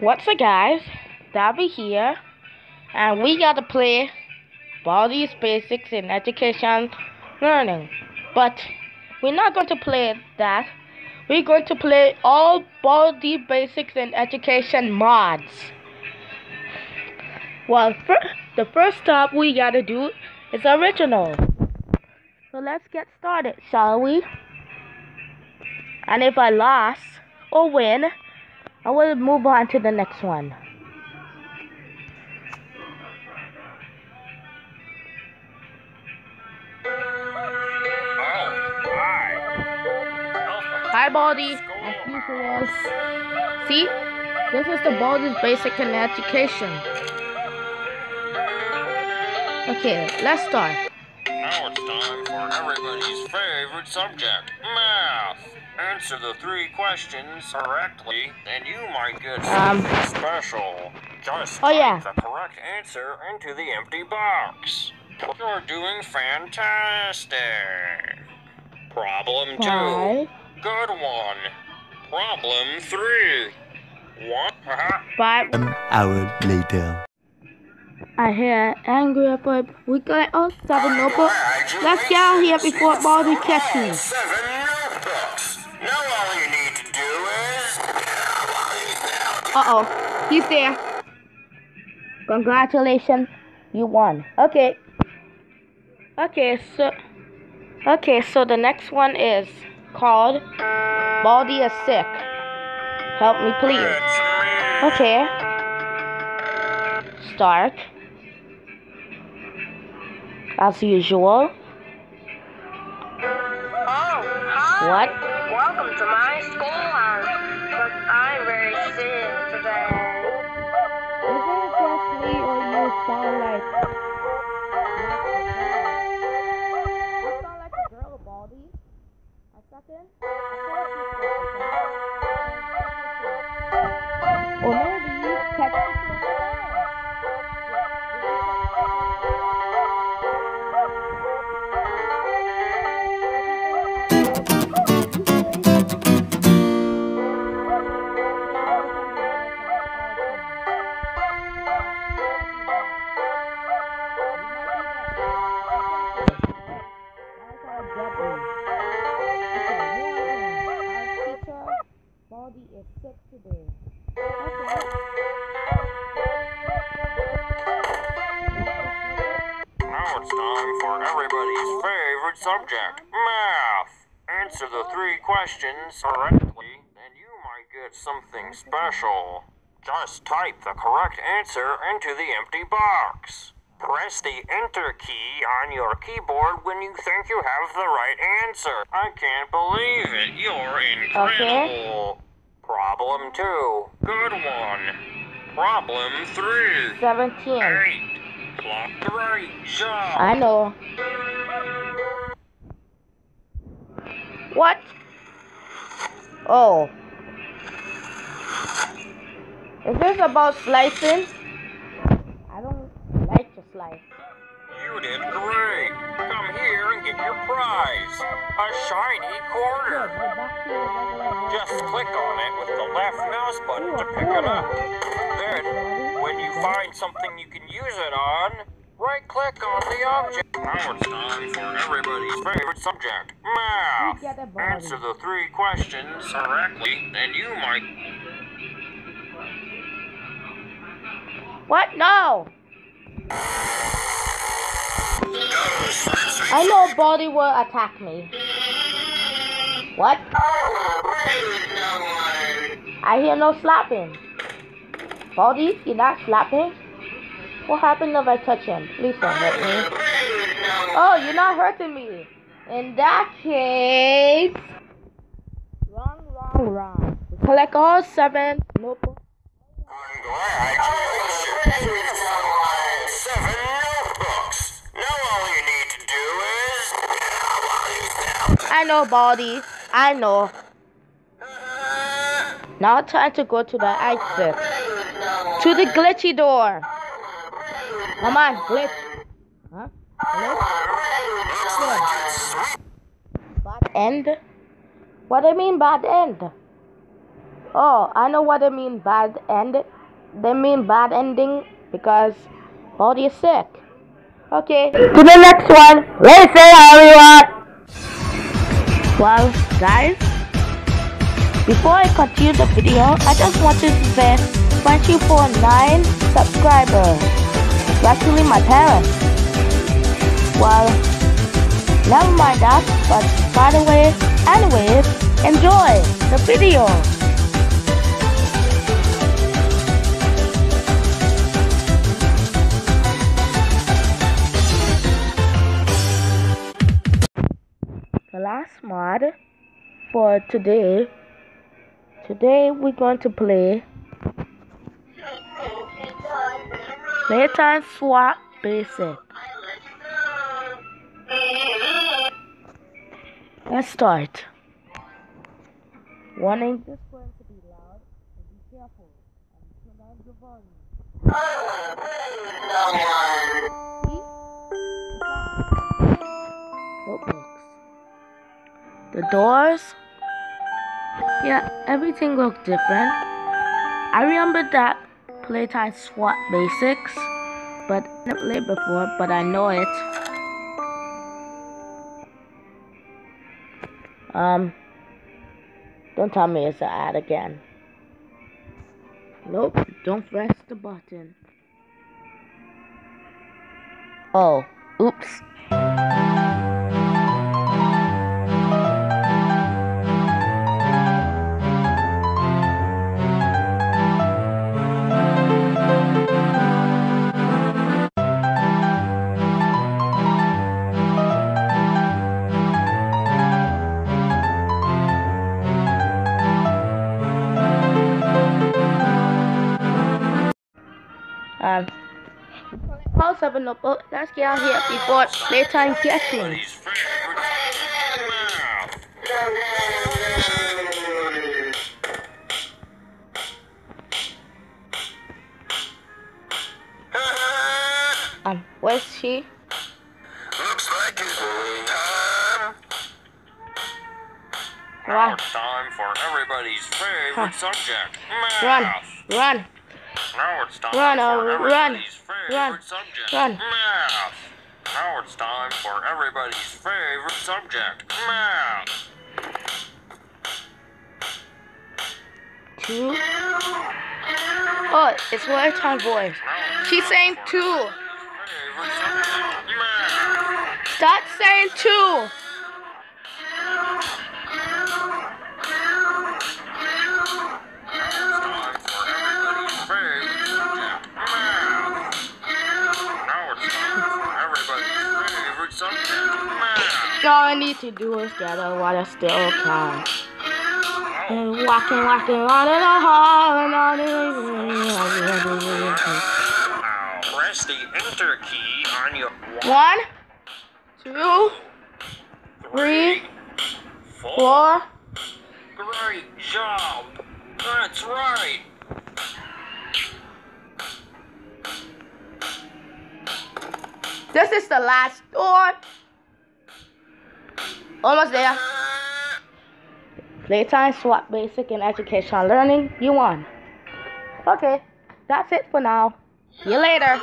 What's up, guys? Darby here, and we gotta play Baldi's Basics in Education Learning. But we're not going to play that. We're going to play all Baldi Basics in Education mods. Well, fir- the first stop we gotta do is original. So let's get started, shall we? And if I lost or win, I will move on to the next one. Hi, Baldi. As usual. See? This is the Baldi's Basic in Education. Okay, let's start. Now it's time for everybody's favorite subject, math. Answer the three questions correctly, and you might get Um. something special. Just Oh, type yeah. the correct answer into the empty box. You're doing fantastic. Problem two. Five, Good one. Problem three. One. Haha. five. One hour later. I hear angry but we got all seven notebooks. Let's get out here before Baldi catches me. Now all you need to do is. Uh oh, he's there. Congratulations, you won. Okay. Okay, so okay, so the next one is called Baldi is sick. Help me, please. Okay. Start. As usual. Oh. What? Welcome everybody's favorite subject, math. Answer the three questions correctly, and you might get something special. Just type the correct answer into the empty box. Press the Enter key on your keyboard when you think you have the right answer. I can't believe it. You're incredible. Problem two. Good one. Problem three. 17. Great. Clock the right job. I know. What? Oh. Is this about slicing? I don't like to slice. You did great. Come here and get your prize. A shiny quarter. we're back to the regular Just click on it with the left mouse button to pick it up. Then, when you find something you can use it on, right click on the object. Now it's time for everybody's favorite subject, math. Get a body. Answer the three questions correctly, and you might What? No! I know Baldi will attack me. What? Oh, I hear no slapping. Baldi, you're not slapping? What happened if I touch him? Please don't hurt me. Oh, you're not hurting me. In that case... Wrong, wrong, wrong. Collect all seven notebooks. Notebooks. Now all you need to do is. I know, Baldi. I know. Now time to go to the exit. To the glitchy door. Come on, glitch. Huh? Glitch? Bad end? What do you mean bad end? Oh, I know what they mean bad end. They mean bad ending because Baldi is sick. Okay, to the next one. Let's say everyone. Well, guys, before I continue the video, I just wanted to say thank you for nine subscribers, especially my parents. Well, never mind that, but by the way, anyways, enjoy the video. The last mod for today, today we're going to play Playtime Swap Basic. Let's start. Warning, this going to be loud, be careful and turn down the volume. The doors. Yeah, everything looked different. I remember that Playtime Swap basics, but I never played before, but I know it. Um, don't tell me it's an ad again. Nope, don't press the button. Oh, oops. Paul seven up. Oh, let's get out here before playtime gets me. Everybody's favorite math. Um, where's she? Looks like it's time. Wow. time for everybody's favorite Huh. subject, Run, math. run. Now it's time Run, for oh, run, everybody's favorite run, subject, run. math. Now it's time for everybody's favorite subject, math. Two. Oh, it's playtime voice. Now it's She's saying two. everybody's favorite subject, math. Start saying two. Math. All I need to do is get a water still can. And walking, walking the hall and Now press the enter key on your One, two, three, four. Great job. That's right. This is the last door. Almost there. Playtime, swap basic, and educational learning. You won. Okay, that's it for now. See you later.